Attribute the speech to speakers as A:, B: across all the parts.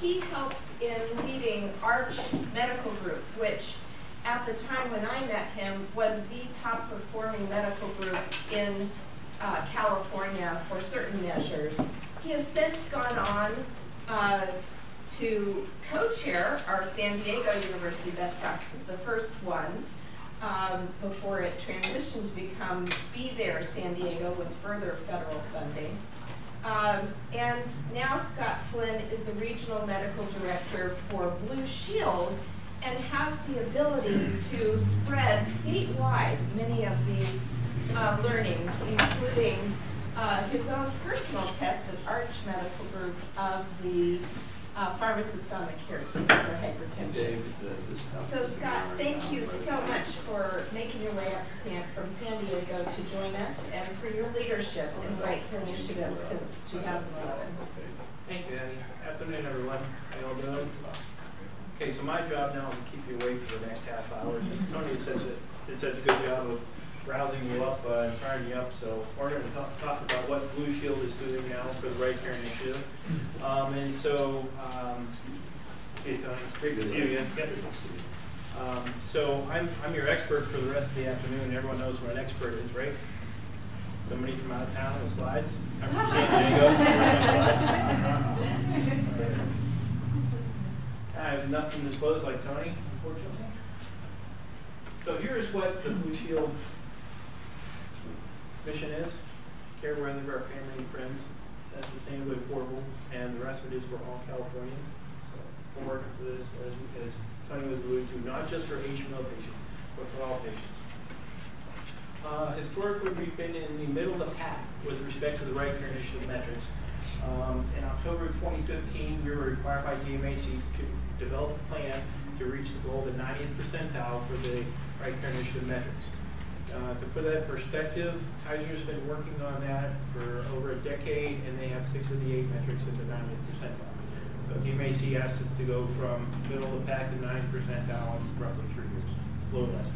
A: he helped in leading Arch Medical Group, which at the time when I met him was the top performing medical group in uh, California for certain measures. He has since gone on uh, to co-chair our San Diego University Best Practices, the first one, um, before it transitioned to become Be There San Diego with further federal funding. Um, and now Scott Flynn is the regional medical director for Blue Shield and has the ability to spread statewide many of these uh, learnings, including uh, his own personal test at Arch Medical Group of the uh, pharmacist on the care team for hypertension. So Scott, thank you so much for making your way up to San, from San Diego to join us and for your leadership in Right Care Initiative since 2011.
B: Thank you, Annie. Afternoon, everyone. How y'all doing? Okay, so my job now is to keep you awake for the next half hour. Tony says it did such a good job of rousing you up uh, and firing you up. So we're going to talk, talk, about what Blue Shield is doing now for the Right Care Initiative. Um, and so, um, hey Tony, great to see you again. Um, so I'm, I'm your expert for the rest of the afternoon. Everyone knows what an expert is, right? Somebody from out of town with slides? I'm from San Diego. I have nothing to disclose like Tony, unfortunately. So here's what the Blue Shield mission is. Care worthy of our family and friends. That's sustainably affordable, and the rest of it is for all Californians. So we're working for this, as, as Tony was alluding to, not just for HMO patients, but for all patients. Uh, historically, we've been in the middle of the pack with respect to the Right Care Initiative metrics. Um, in October 2015, we were required by DMHC to develop a plan to reach the goal of the 90th percentile for the Right Care Initiative metrics. Uh, to put that in perspective, Kaiser's been working on that for over a decade, and they have six of the eight metrics in the 90th percentile. So DMHC asked it to go from middle of the pack to 90th percentile in roughly three years, a little less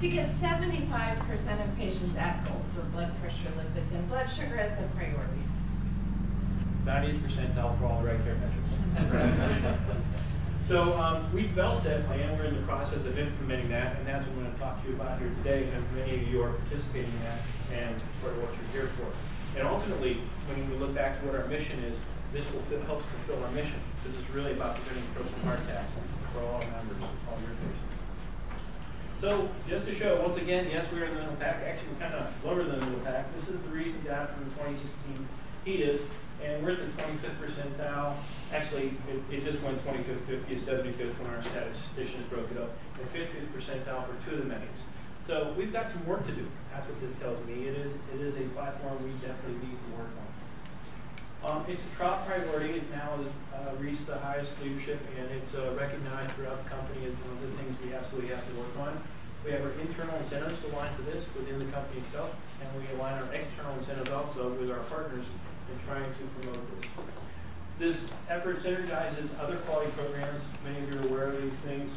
A: To get 75% of patients at goal for blood pressure, lipids, and blood sugar as the priorities.
B: 90th percentile for all the right care metrics. So um, we developed that plan. We're in the process of implementing that, and that's what I'm going to talk to you about here today. And many of you are participating in that and part of what you're here for. And ultimately, when we look back to what our mission is, this will help fulfill our mission because it's really about preventing and heart attacks for all members, all your patients. So just to show, once again, yes, we're in the middle pack. Actually, we're kind of lower than the middle pack. This is the recent data from the 2016 And we're at the 25th percentile Actually, it, it just went 25th, 50th, 75th when our statisticians broke it up, and 50th percentile for two of the metrics. So we've got some work to do. That's what this tells me. It is it is a platform we definitely need to work on. Um, it's a top priority. It now has uh, reached the highest leadership, and it's uh, recognized throughout the company as one of the things we absolutely have to work on. We have our internal incentives aligned to this within the company itself, and we align our external incentives also with our partners in trying to promote this. This effort synergizes other quality programs. Many of you are aware of these things.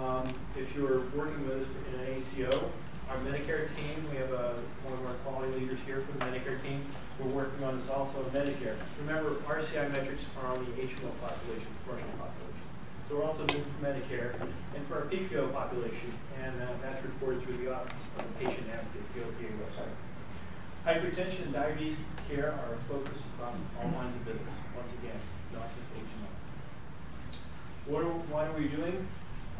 B: Um, if you're working with us in an ACO, our Medicare team, we have a, one of our quality leaders here from the Medicare team. We're working on this also in Medicare. Remember, RCI metrics are on the HMO population, commercial population. So we're also moving for Medicare and for our PPO population, and uh, that's reported through the Office of the Patient Advocate, the OPA website. Hypertension and diabetes care are a focus across all lines of business. Once again, not just HMO. What are, what are we doing?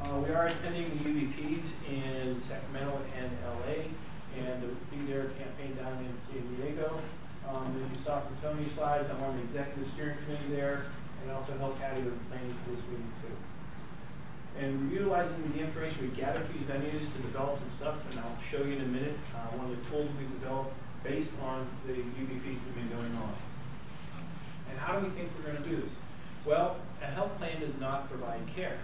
B: Uh, we are attending the UBPs in Sacramento and LA, and the Be There campaign down in San Diego. Um, as you saw from Tony's slides, I'm on the executive steering committee there, and also help Patty with planning for this meeting too. And we're utilizing the information we gathered from these venues to develop some stuff, and I'll show you in a minute uh, one of the tools we've developed based on the UBPs that have been going on. And how do we think we're going to do this? Well, a health plan does not provide care.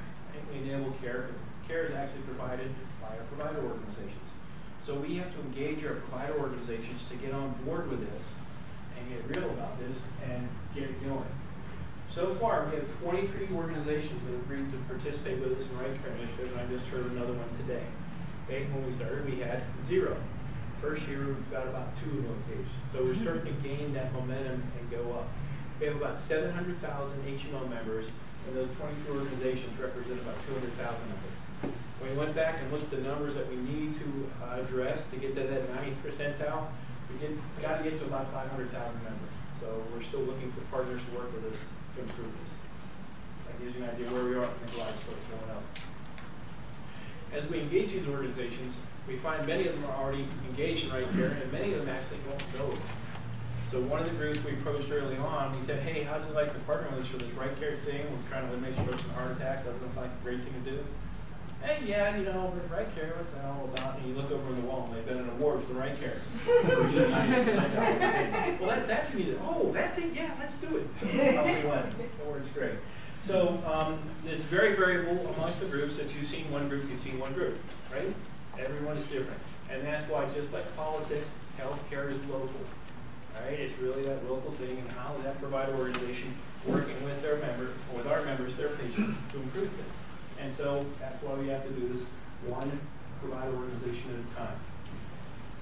B: We enable care, but care is actually provided by our provider organizations. So we have to engage our provider organizations to get on board with this and get real about this and get it going. So far, we have 23 organizations that agreed to participate with us in Right Care Initiative, and I just heard another one today. Okay, when we started, we had zero first year, we've got about two locations. So we're starting to gain that momentum and go up. We have about seven hundred thousand HMO members, and those twenty-two organizations represent about two hundred thousand of them. When we went back and looked at the numbers that we need to uh, address to get to that ninetieth percentile, we get, gotta get to about five hundred thousand members. So we're still looking for partners to work with us to improve this. That gives you an idea where we are, I think a lot of stuff's going up. As we engage these organizations, we find many of them are already engaged in right care, and many of them actually don't know. So one of the groups we approached early on, we said, hey, how'd you like to partner with us for this right care thing? We're trying to eliminate strokes and heart attacks, that looks like a great thing to do. Hey, yeah, you know, but right care, what's that all about? And you look over in the wall, and they've got an award for the right care. 90% Well, that, that's needed, oh, that thing, yeah, let's do it. So we went, it works great. So, um, it's very variable amongst the groups. If you've seen one group, you've seen one group, right? Everyone is different. And that's why, just like politics, healthcare is local, right? It's really that local thing and how that provider organization working with their members, with our members, their patients, to improve things. And so that's why we have to do this one provider organization at a time.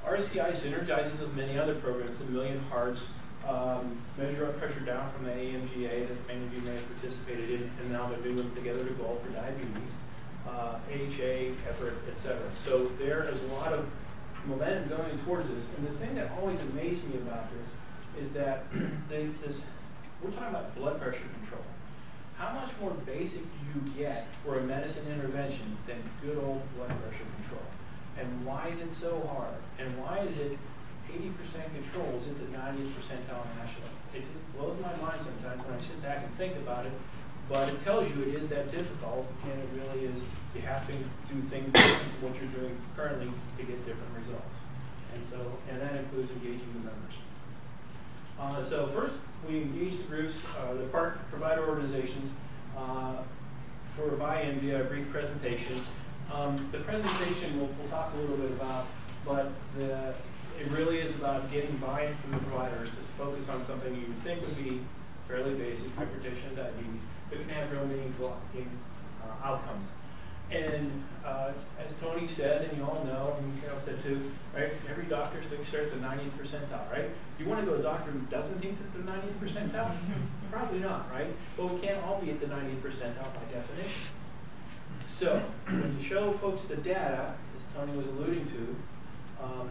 B: RCI synergizes with many other programs, the Million Hearts, um, Measure Up Pressure Down from the AMGA that many of you may have participated in, and now they're doing them Together to Goal for diabetes, uh, AHA efforts, et cetera. So there is a lot of momentum going towards this. And the thing that always amazed me about this is that they, this, we're talking about blood pressure control. How much more basic do you get for a medicine intervention than good old blood pressure control? And why is it so hard? And why is it 80% controls into 90th percentile nationally? It just blows my mind sometimes when I sit back and think about it. But it tells you it is that difficult, and it really is. You have to do things different what you're doing currently to get different results. And so, and that includes engaging the members. Uh, so first, we engage the groups, uh, the part provider organizations, uh, for buy-in via a brief presentation. Um, the presentation we'll, we'll talk a little bit about, but the, it really is about getting buy-in from the providers to focus on something you would think would be fairly basic, hypertension and diabetes, but can have real meaningful uh, outcomes. And uh, as Tony said, and you all know, and Karol said too, right? Every doctor thinks they're at the 90th percentile, right? You want to go to a doctor who doesn't think they're the 90th percentile? Probably not, right? But we can't all be at the 90th percentile by definition. So when you show folks the data, as Tony was alluding to, um,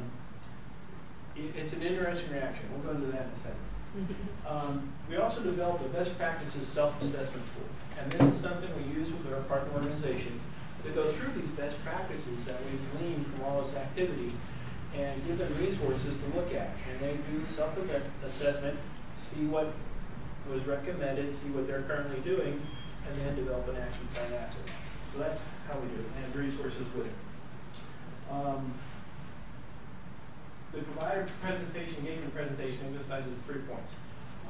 B: it's an interesting reaction. We'll go into that in a second. Um, we also developed a best practices self-assessment tool. And this is something we use with our partner organizations to go through these best practices that we've gleaned from all this activity and give them resources to look at. And they do the self-assessment, see what was recommended, see what they're currently doing, and then develop an action plan after. So that's how we do it, and resources with it. Um, the provider presentation, engagement presentation emphasizes three points.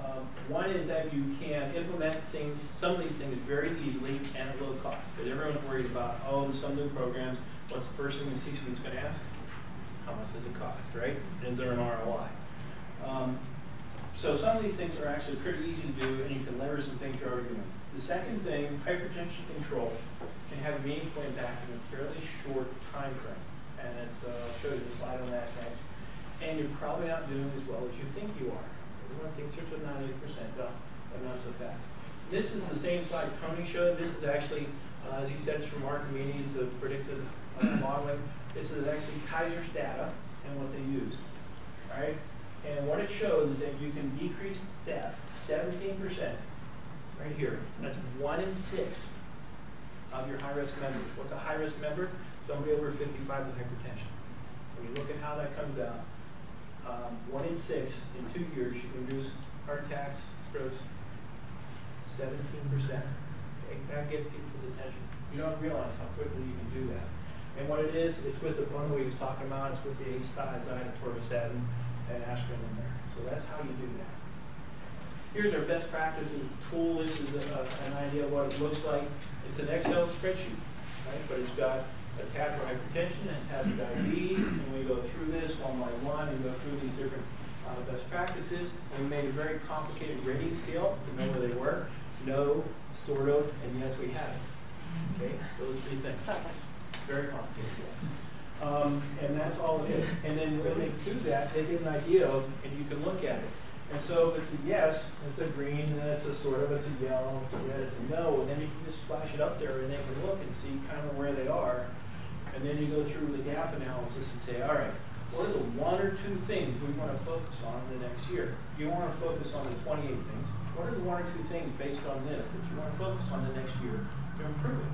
B: Um, one is that you can implement things, some of these things very easily and at low cost. Because everyone's worried about, oh, some new programs. What's the first thing the C-suite's going to ask? How much does it cost, right? Is there an ROI? Um, so some of these things are actually pretty easy to do, and you can leverage some things you're already doing. The second thing, hypertension control can have a meaningful impact in a fairly short time frame. And it's, uh, I'll show you the slide on that next. And you're probably not doing as well as you think you are. Everyone thinks they're to 90 percent but not so fast. This is the same slide Tony showed. This is actually, uh, as he said, it's from Archimedes, the predictive uh, modeling. This is actually Kaiser's data and what they used, right? And what it shows is that you can decrease death 17% right here. That's one in six of your high-risk members. What's a high-risk member? Somebody over 55 with hypertension. When you look at how that comes out, um, one in six in two years, you can reduce heart attacks, strokes, 17%. Okay, that gets people's attention. You don't realize how quickly you can do that. And what it is, it's with the bundle he was talking about, it's with the acetylazide, atorvastatin, and aspirin in there. So that's how you do that. Here's our best practices tool. This is a, an idea of what it looks like. It's an Excel spreadsheet, right? But it's got attached for hypertension and attached for diabetes. And we go through this one by one and go through these different uh, best practices. And we made a very complicated rating scale to know where they were. No, sort of, and yes, we have it. Okay, those three things. Very complicated, yes. Um, and that's all it is. And then when they do that, they get an idea of, and you can look at it. And so if it's a yes, it's a green, and it's a sort of, it's a yellow, it's a red, it's a no, and then you can just flash it up there and they can look and see kind of where they are. And then you go through the gap analysis and say, all right, what are the one or two things we want to focus on in the next year? You want to focus on the 28 things. What are the one or two things based on this that you want to focus on the next year to improve it?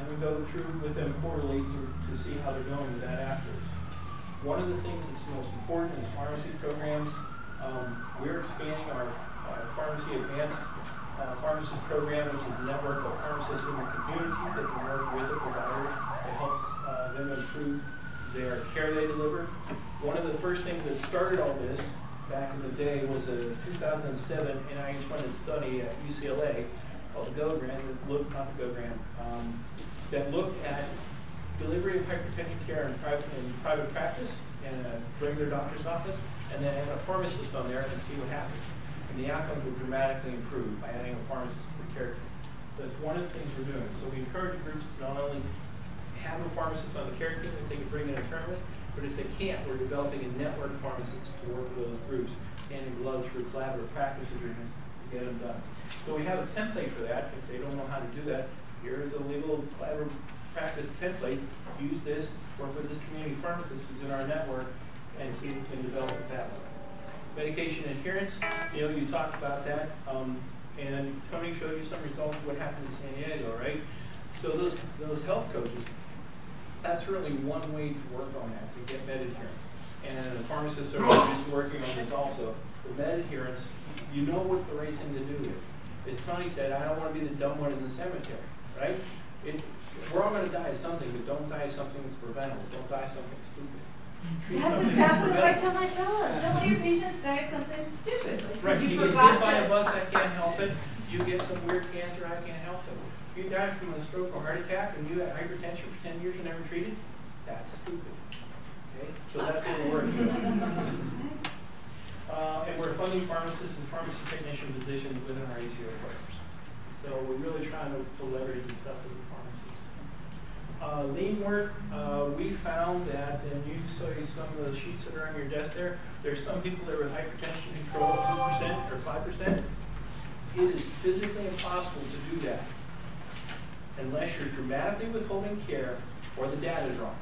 B: And we go through with them quarterly to, to see how they're going with that afterwards. One of the things that's most important is pharmacy programs. Um, we're expanding our, our pharmacy advanced uh, pharmacist program, which is a network of pharmacists in the community that can work with a provider to help them improve their care they deliver. One of the first things that started all this back in the day was a 2007 NIH funded study at UCLA called the GO grant, not the GO um, that looked at delivery of hypertension care in private, in private practice in a regular doctor's office, and then add a pharmacist on there and see what happens. And the outcomes will dramatically improve by adding a pharmacist to the care team. So that's one of the things we're doing. So we encourage groups to not only have a pharmacist on the care team if they can bring it internally, but if they can't, we're developing a network of pharmacists to work with those groups hand in glove through collaborative practice agreements to get them done. So we have a template for that. If they don't know how to do that, here is a legal collaborative practice template. Use this, work with this community pharmacist who's in our network, and see if we can develop that way. Medication adherence, you know, you talked about that, um, and Tony showed you some results of what happened in San Diego, right? So those, those health coaches, that's really one way to work on that, to get med adherence. And the pharmacists are just working on this also. With med adherence, you know what the right thing to do is. As Tony said, I don't want to be the dumb one in the cemetery, right? It, we're all going to die of something, but don't die of something that's preventable. Don't die of something stupid.
C: That's exactly what I tell my fellows. Don't let your patients die of something stupid. Like,
B: Right, you get
C: forgot
B: hit by a bus, I can't help it. You get some weird cancer, I can't help it. You die from a stroke or heart attack and you had hypertension for ten years and never treated, that's stupid. Okay, so that's what we're working on. Uh, and we're funding pharmacists and pharmacy technician positions within our ACO partners. So we're really trying to, to leverage this stuff with the pharmacists. Uh, lean work, uh, we found that, and you saw some of the sheets that are on your desk there, there's some people that are with hypertension control of two percent or five percent. It is physically impossible to do that unless you're dramatically withholding care or the data is wrong.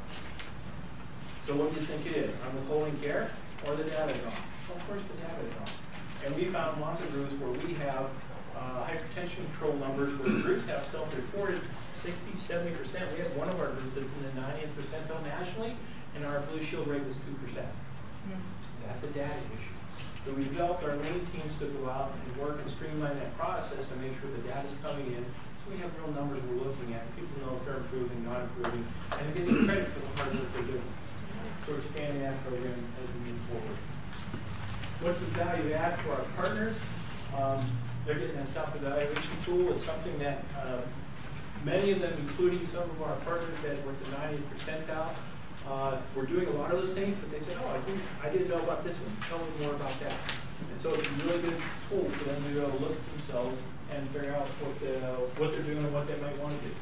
B: So what do you think it is? I'm withholding care or the data is wrong? Well, of course the data is wrong. And we found lots of groups where we have uh, hypertension control numbers where groups have self-reported 60, 70%. We had one of our groups that's in the 90th percentile nationally, and our Blue Shield rate was 2%. That's a data issue. So we developed our lean teams to go out and work and streamline that process and make sure the data's coming in. We have real numbers we're looking at. People know if they're improving, not improving, and getting credit for the hard work they're doing. So we're expanding that program as we move forward. What's the value add for our partners? Um, they're getting a self-evaluation tool. It's something that uh, many of them, including some of our partners that were at the 90th percentile, uh, we're doing a lot of those things, but they said, oh, I didn't, I didn't know about this one. Tell me more about that. And so it's a really good tool for them to be able to look at themselves and figure out what, the, what they're doing and what they might want to do.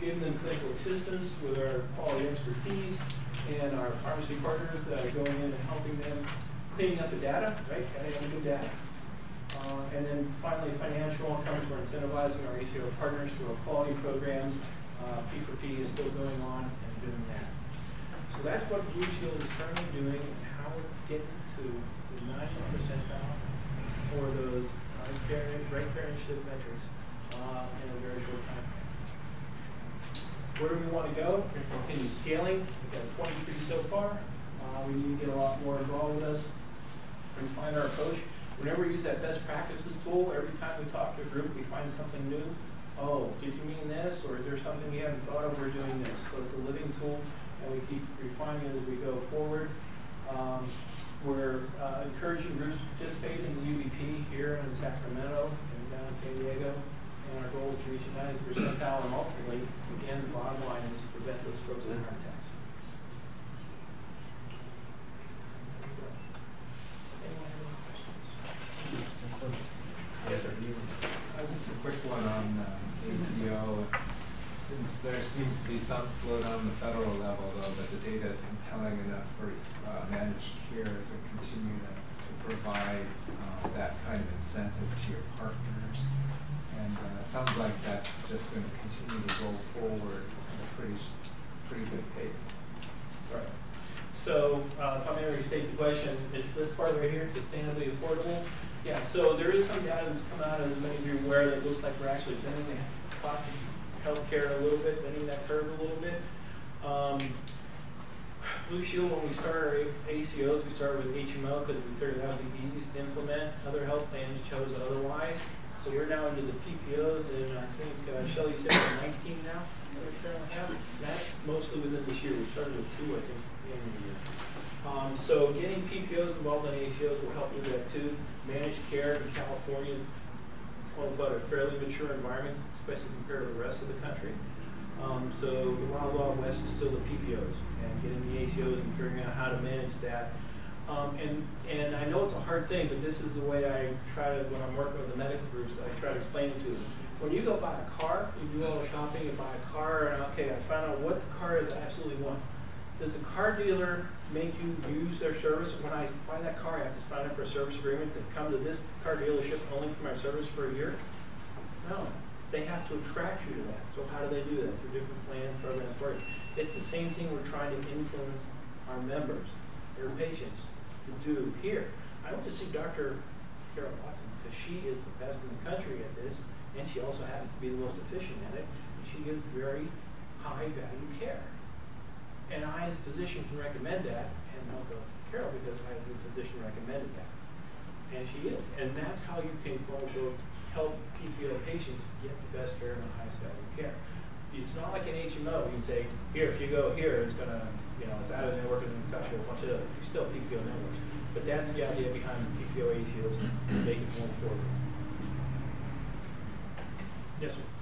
B: Giving them clinical assistance with our quality expertise and our pharmacy partners that are going in and helping them cleaning up the data, right? Them good data. Uh, and then finally, financial outcomes, we're incentivizing our ACO partners through our quality programs. Uh, P4P is still going on and doing that. So that's what Blue Shield is currently doing and how it's getting to the 90 percentile for those right care, right care initiative metrics uh, in a very short time. Where do we want to go? We're going to continue scaling. We've got 23 so far. Uh, we need to get a lot more involved with us, refine our approach. Whenever we use that best practices tool, every time we talk to a group, we find something new. Oh, did you mean this? Or is there something you haven't thought of? We're doing this. So it's a living tool, and we keep refining it as we go forward. Um, we're uh, encouraging groups to participate in the UBP here in Sacramento in San Diego. And our goal is to reach a 90th percentile, and ultimately, again, the bottom line is to prevent those strokes and heart attacks. Anyone have any questions? Yes, sir.
D: Uh, Just a quick one on uh, ACO. Since there seems to be some slowdown on the federal level, though, but the data is compelling enough for uh, managed care to continue to to provide uh, that kind of incentive to your partners. And uh, it sounds like that's just going to continue to go forward at a pretty, s- pretty good pace.
B: Right. So, uh, if I may restate the question, it's this part right here, sustainably affordable? Yeah, so there is some data that's come out, as many of you are aware, that looks like we're actually bending the cost of healthcare a little bit, bending that curve a little bit. Um, Blue Shield, when we started our ACOs, we started with HMO because we figured that was the easiest to implement. Other health plans chose otherwise. So we're now into the PPOs, and I think uh, Shelley said we're 19 now. that we currently have. That's mostly within this year. We started with two, I think, in the year. Um, so getting PPOs involved in ACOs will help with that too. Managed care in California, well, about a fairly mature environment, especially compared to the rest of the country. Um, so the Wild Wild West is still the PPOs and getting the ACOs and figuring out how to manage that. Um, and, and I know it's a hard thing, but this is the way I try to, when I'm working with the medical groups, I try to explain it to them. When you go buy a car, you do all the shopping, you buy a car, and okay, I find out what the car is I absolutely want. Does a car dealer make you use their service? When I buy that car, I have to sign up for a service agreement to come to this car dealership only for my service for a year? No, they have to attract you to that. So how do they do that? Through different plans, programs, work. It's the same thing we're trying to influence our members, their patients, to do here. I went to see Dr. Karol Watson because she is the best in the country at this, and she also happens to be the most efficient at it. And she gives very high value care. And I, as a physician, can recommend that, and I'll go to Karol because I, as a physician, recommended that. And she is. And that's how you can, quote help PPO patients get the best care and the highest value care. It's not like an HMO, you can say, here, if you go here, it's gonna, you know, it's out of the network and it costs you a bunch of, you're still PPO networks. But that's the idea behind PPO ACOs, to make it more affordable. Yes, sir.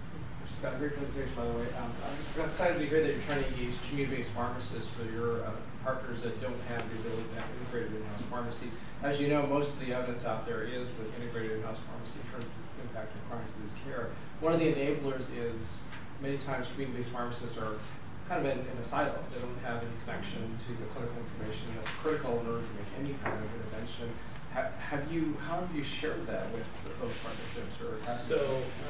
E: A great presentation, by the way. Um, I'm just excited to hear that you're trying to engage community-based pharmacists for your uh, partners that don't have the ability to have integrated in-house pharmacy. As you know, most of the evidence out there is with integrated in-house pharmacy in terms of its impact on chronic disease care. One of the enablers is many times community-based pharmacists are kind of in, in a silo. They don't have any connection to the clinical information that's critical in order to make any kind of intervention. Ha- have you, how have you shared that with those partnerships or?
B: So,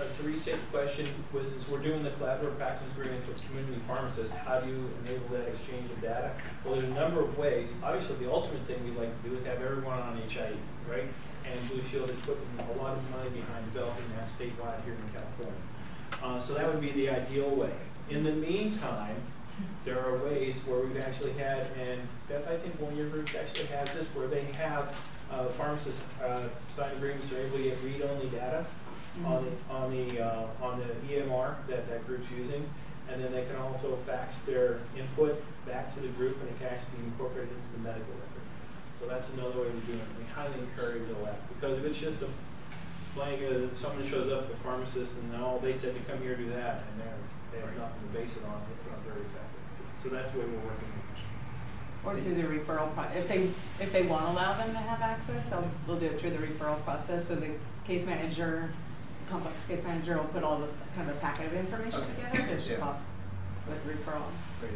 B: uh, to restate the question, was, we're doing the collaborative practice agreements with community pharmacists, how do you enable that exchange of data? Well, there's a number of ways. Obviously, the ultimate thing we'd like to do is have everyone on HIE, right? And Blue Shield is putting a lot of money behind developing that statewide here in California. Uh, so that would be the ideal way. In the meantime, there are ways where we've actually had, and Beth, I think one of your groups actually has this, where they have uh, pharmacists uh, sign agreements, they're able to get read-only data on the, on the, uh, on the EMR that that group's using, and then they can also fax their input back to the group, and it can actually be incorporated into the medical record. So that's another way we're doing it. We highly encourage all that, because if it's just a blank, uh, someone shows up, the pharmacist, and oh, they said to come here do that, and they're, they have nothing to base it on, it's not very effective. So that's the way we're working.
C: Or through the referral pro, if they, if they won't allow them to have access, they'll, they'll do it through the referral process, so the case manager, complex case manager will put all the, kind of a packet of information
E: Okay.
C: together to ship
E: Yeah.
C: off with referral.
E: Great.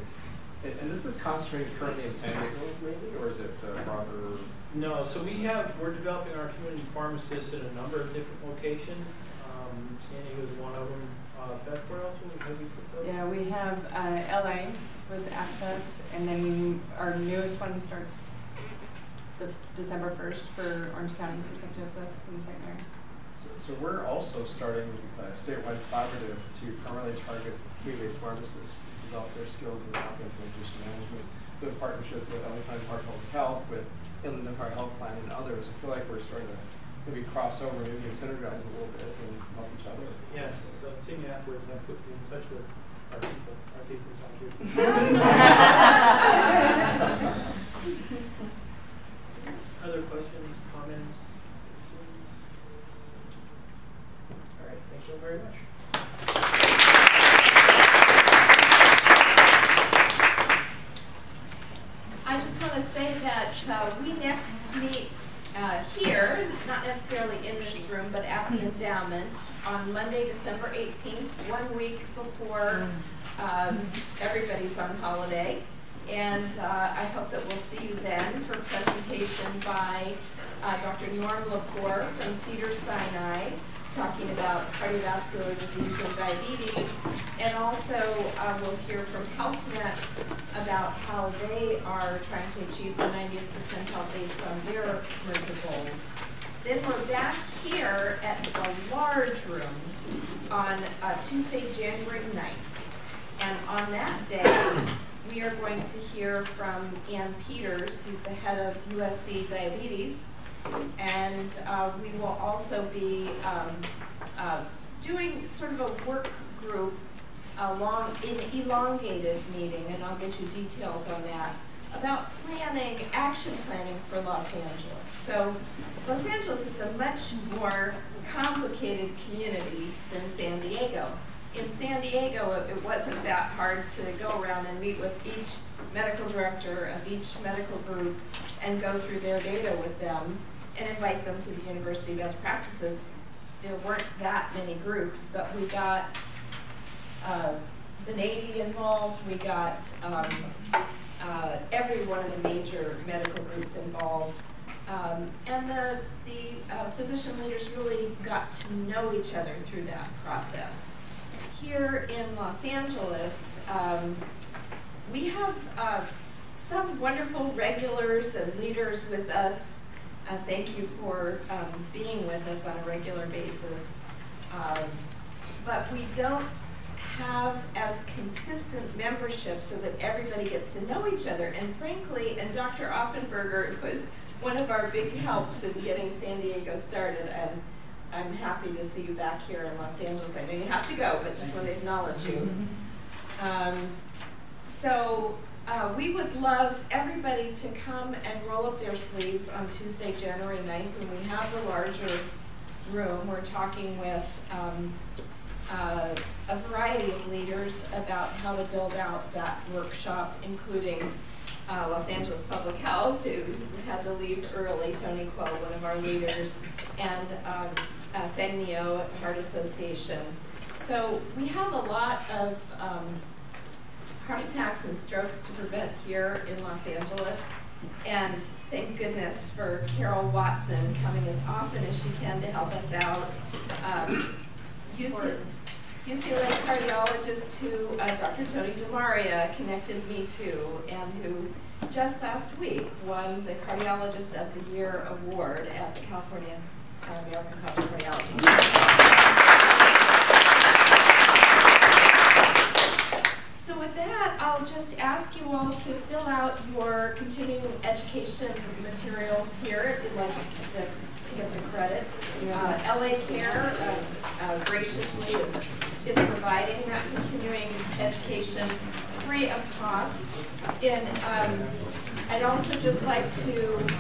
E: And, and this is concentrated currently in San Diego mainly, or is it uh, broader?
B: No, so we have, we're developing our community pharmacists in a number of different locations. Um, San Diego is one of them. Uh, Beth, where else have we put those?
C: Yeah, we have, uh, LA with access, and then our newest one starts the December first for Orange County, for St. Joseph and St. Mary.
E: So, so we're also starting a statewide collaborative to primarily target community-based pharmacists to develop their skills in confidence and medication management. With partnerships with LA County Department of Health, with Inland Empire Health Plan and others. I feel like we're starting to maybe cross over, maybe synergize a little bit and help each other.
B: Yes, so see me afterwards, and I'll put you in touch with our people, our people in touch. Other questions, comments? concerns? All right, thank you very much.
A: I just want to say that uh, we next meet uh, here, not necessarily in this room, but at the endowment on Monday, December 18th, one week before um, everybody's on holiday. And uh, I hope that we'll see you then for presentation by uh, Dr. Norm Lepor from Cedars-Sinai, talking about cardiovascular disease and diabetes. And also, uh, we'll hear from HealthNet about how they are trying to achieve the 90th percentile based on their merger goals. Then we're back here at the large room on uh, Tuesday, January 9th. And on that day, we are going to hear from Anne Peters, who's the head of USC Diabetes. And uh, we will also be um, uh, doing sort of a work group, a long, an elongated meeting, and I'll get you details on that, about planning, action planning for Los Angeles. So Los Angeles is a much more complicated community than San Diego. In San Diego, it- wasn't that hard to go around and meet with each medical director of each medical group and go through their data with them and invite them to the university best practices. There weren't that many groups, but we got uh, the Navy involved, we got um, uh, every one of the major medical groups involved. Um, and the, the uh, physician leaders really got to know each other through that process. Here in Los Angeles, um, we have uh, some wonderful regulars and leaders with us. Uh, thank you for um, being with us on a regular basis. Um, but we don't have as consistent membership so that everybody gets to know each other. And frankly, and Dr. Offenberger was one of our big helps in getting San Diego started. And I'm happy to see you back here in Los Angeles. I know you have to go, but just want to acknowledge you. Um, so uh, we would love everybody to come and roll up their sleeves on Tuesday, January 9th, when we have the larger room. We're talking with um, leaders about how to build out that workshop, including uh, Los Angeles Public Health, who had to leave early, Tony Kuo, one of our leaders, and um, uh, Heart Association. So we have a lot of um, heart attacks and strokes to prevent here in Los Angeles. And thank goodness for Karol Watson coming as often as she can to help us out. Um, UC UCLA cardiologist who uh, Dr. Tony DeMaria connected me to and who just last week won the Cardiologist of the Year award at the California American College of Cardiology. So with that, I'll just ask you all to fill out your continuing education materials here if you'd like the, to get the credits. Uh, LA Care uh, uh, graciously is, is providing that continuing education free of cost. And um, I'd also just like to